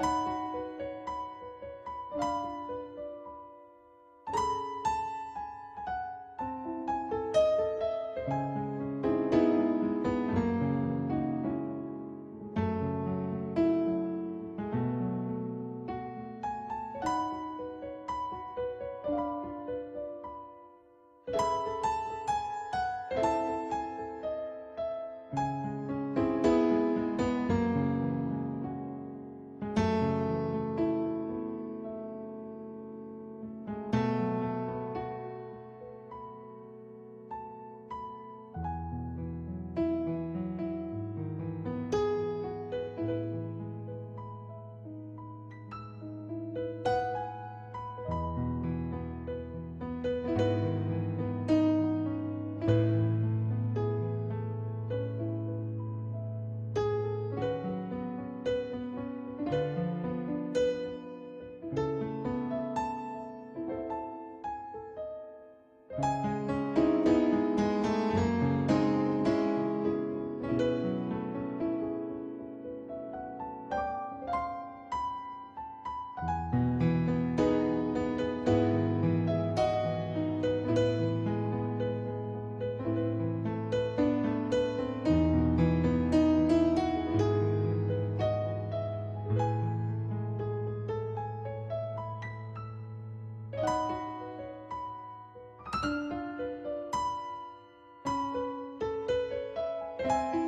何? Música